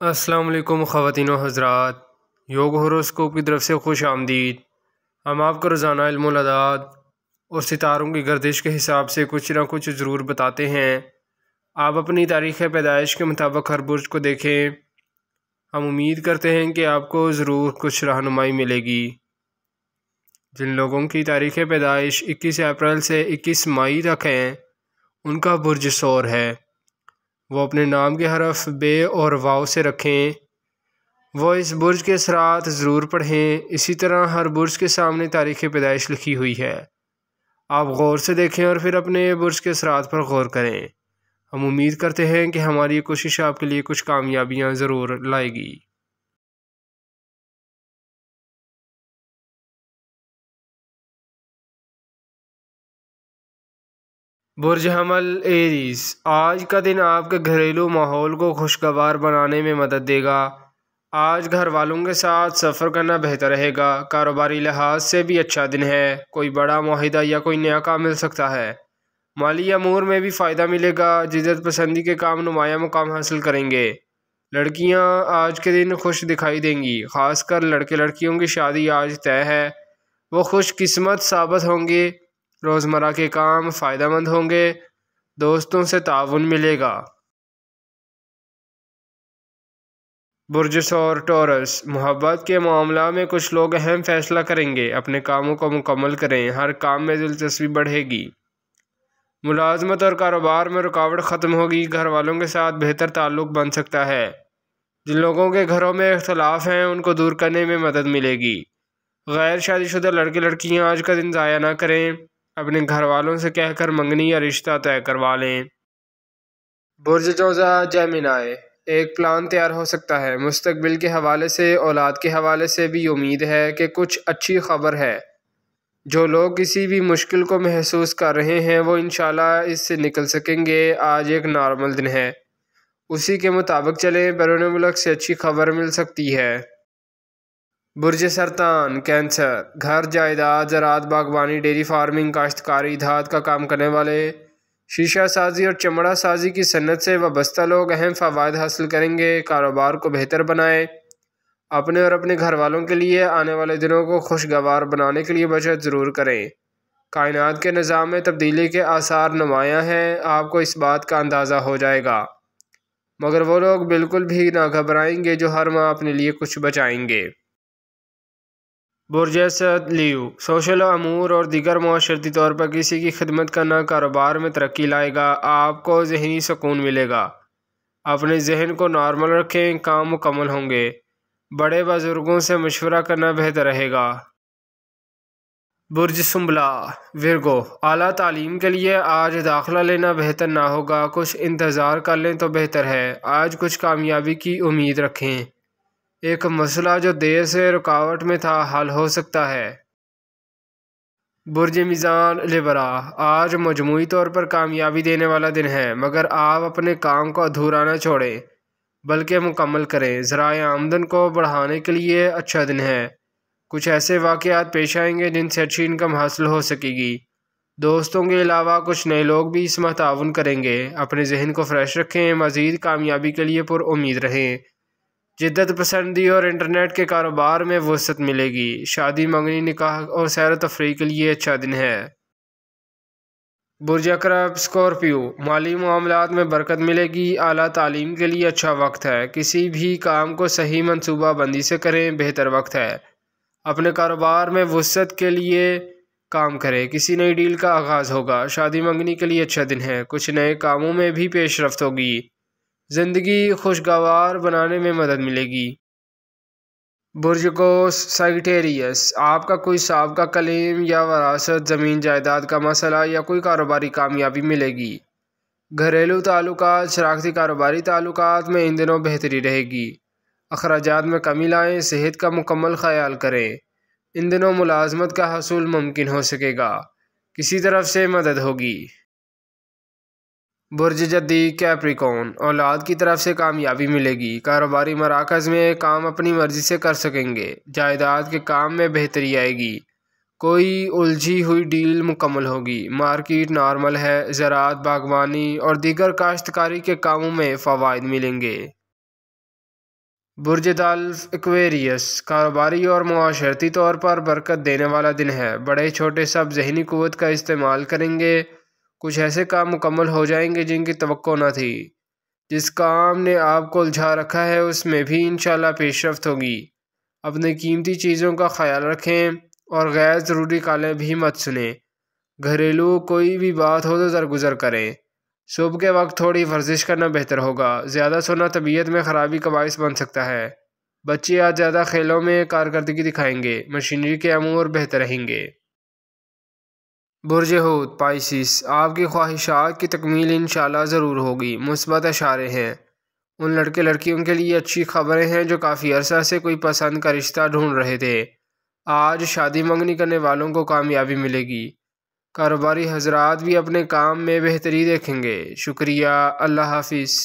अस्सलाम वालेकुम ख़वातीन हज़रात। योग होरोस्कोप की तरफ़ से खुश आमदीद। हम आपको रोज़ाना इल्मदाद और सितारों की गर्दिश के हिसाब से कुछ ना कुछ ज़रूर बताते हैं। आप अपनी तारीख़ पैदाइश के मुताबिक हर बुर्ज को देखें। हम उम्मीद करते हैं कि आपको ज़रूर कुछ रहनुमाई मिलेगी। जिन लोगों की तारीख़ पैदाइश 21 अप्रैल से 21 मई तक है, उनका बुर्ज सौर है। वो अपने नाम के हरफ बे और वाव से रखें। वो इस बुर्ज के असरात ज़रूर पढ़ें। इसी तरह हर बुर्ज के सामने तारीख़ पैदाइश लिखी हुई है। आप गौर से देखें और फिर अपने बुर्ज के असरात पर गौर करें। हम उम्मीद करते हैं कि हमारी कोशिश आपके लिए कुछ कामयाबियाँ ज़रूर लाएगी। बुरज हमल एरीज, आज का दिन आपके घरेलू माहौल को खुशगवार बनाने में मदद देगा। आज घर वालों के साथ सफ़र करना बेहतर रहेगा। कारोबारी लिहाज से भी अच्छा दिन है। कोई बड़ा माहिदा या कोई नया काम मिल सकता है। माली अमूर में भी फ़ायदा मिलेगा। जिदत पसंदी के काम नुमाया मुकाम हासिल करेंगे। लड़कियाँ आज के दिन खुश दिखाई देंगी। ख़ासकर लड़के लड़कियों की शादी आज तय है। वो खुश किस्मत साबित होंगे। रोज़मर्रा के काम फ़ायदेमंद होंगे, दोस्तों से ताउन मिलेगा। बुरजस और टोरस, मोहब्बत के मामला में कुछ लोग अहम फैसला करेंगे, अपने कामों को मुकम्मल करें, हर काम में दिलचस्पी बढ़ेगी। मुलाजमत और कारोबार में रुकावट ख़त्म होगी घर वालों के साथ बेहतर ताल्लुक़ बन सकता है। जिन लोगों के घरों में इख्तलाफ हैं, उनको दूर करने में मदद मिलेगी। गैर शादीशुदा लड़के लड़कियाँ आज का दिन ज़ाया ना करें। अपने घर वालों से कहकर मंगनी या रिश्ता तय करवा लें। बुरज जोजा जैमिनाए, एक प्लान तैयार हो सकता है। मुस्तबिल के हवाले से, औलाद के हवाले से भी उम्मीद है कि कुछ अच्छी खबर है। जो लोग किसी भी मुश्किल को महसूस कर रहे हैं, वो इन इससे निकल सकेंगे। आज एक नॉर्मल दिन है। उसी के मुताबिक चलें। बैरून मुल्क से अच्छी खबर मिल सकती है। बुरज सरतान, कैंसर, घर जायदाद, ज़रात बागवानी, डेयरी फ़ार्मिंग, काश्तकारी, धात का काम करने वाले, शीशा साजी और चमड़ा साजी की सन्नत से वाबस्ता लोग अहम फ़वाद हासिल करेंगे, कारोबार को बेहतर बनाएँ। अपने और अपने घर वालों के लिए आने वाले दिनों को खुशगवार बनाने के लिए बचत ज़रूर करें। कायनात के निज़ाम में तब्दीली के आसार नुमायाँ हैं, आपको इस बात का अंदाज़ा हो जाएगा। मगर वो लोग बिल्कुल भी ना घबराएँगे जो हर माह अपने लिए कुछ बचाएँगे। बुरजसत लीव सोशल अमूर और दिगर माशरती तौर पर किसी की खिदमत करना कारोबार में तरक्की लाएगा, आपको जहनी सुकून मिलेगा। अपने जहन को नॉर्मल रखें, काम मुकम्मल होंगे। बड़े बुज़ुर्गों से मशवरा करना बेहतर रहेगा। बुरज सुम्बला विरगो, आला तालीम के लिए आज दाखला लेना बेहतर ना होगा, कुछ इंतज़ार कर लें तो बेहतर है। आज कुछ कामयाबी की उम्मीद रखें। एक मसला जो देर से रुकावट में था, हल हो सकता है। बुरज मिज़ान लिबरा, आज मजमू तौर पर कामयाबी देने वाला दिन है, मगर आप अपने काम को अधूरा न छोड़ें, बल्कि मुकम्मल करें। ज़रा आमदन को बढ़ाने के लिए अच्छा दिन है। कुछ ऐसे वाक़ात पेश आएँगे जिनसे अच्छी इनकम हासिल हो सकेगी। दोस्तों के अलावा कुछ नए लोग भी इसमें ताउन करेंगे। अपने जहन को फ्रेश रखें, मज़ीद कामयाबी के लिए पुर उम्मीद रहें। जिद्दत पसंदी और इंटरनेट के कारोबार में वसत मिलेगी। शादी मंगनी निकाह और सैर तफरी के लिए अच्छा दिन है। बुरज अक्रब, स्कॉर्पियो, माली मामला में बरकत मिलेगी। आला तालीम के लिए अच्छा वक्त है। किसी भी काम को सही मनसूबा बंदी से करें, बेहतर वक्त है। अपने कारोबार में वसत के लिए काम करें। किसी नई डील का आगाज़ होगा। शादी मंगनी के लिए अच्छा दिन है। कुछ नए कामों में भी पेशरफ होगी। ज़िंदगी खुशगवार बनाने में मदद मिलेगी। बुर्ज को साइटेरियस आपका कोई सबका कलीम या वरासत, ज़मीन जायदाद का मसला या कोई कारोबारी कामयाबी मिलेगी। घरेलू ताल्लुक शराखती कारोबारी ताल्लुक में इन दिनों बेहतरी रहेगी। अखराज में कमी लाएँ, सेहत का मुकम्मल ख्याल करें। इन दिनों मुलाजमत का हसूल मुमकिन हो सकेगा। किसी तरफ़ से मदद होगी। बुरज जदी कैप्रिकॉन। औलाद की तरफ़ से कामयाबी मिलेगी। कारोबारी मराकज़ में काम अपनी मर्ज़ी से कर सकेंगे। जायदाद के काम में बेहतरी आएगी। कोई उलझी हुई डील मुकम्मल होगी। मार्केट नॉर्मल है ज़रात बागवानी और दीगर काश्तकारी के कामों में फ़वाद मिलेंगे। बुरज दाल एक्वेरियस, कारोबारी और माशरती तौर पर बरकत देने वाला दिन है। बड़े छोटे सब जहनी क़वत का इस्तेमाल करेंगे। कुछ ऐसे काम मुकम्मल हो जाएँगे जिनकी तो न थी। जिस काम ने आपको उलझा रखा है, उसमें भी इन पेशरफ होगी। अपने कीमती चीज़ों का ख्याल रखें और गैर ज़रूरी कालें भी मत सुने। घरेलू कोई भी बात हो तो दरगुजर करें। सुबह के वक्त थोड़ी वर्जिश करना बेहतर होगा। ज़्यादा सोना तबीयत में ख़राबी का बायस बन सकता है। बच्चे आज ज़्यादा खेलों में कारकर्दगी दिखाएँगे। मशीनरी के अमूर बेहतर रहेंगे। बुरजहूद पाइसिस, आपकी ख्वाहिशात की तकमील इन ज़रूर होगी। मुस्बत अशारे हैं। उन लड़के लड़कियों के लिए अच्छी खबरें हैं जो काफ़ी अरसा से कोई पसंद का रिश्ता ढूंढ रहे थे। आज शादी मंगनी करने वालों को कामयाबी मिलेगी। कारोबारी हजरात भी अपने काम में बेहतरी देखेंगे। शुक्रिया। अल्लाह हाफिज़।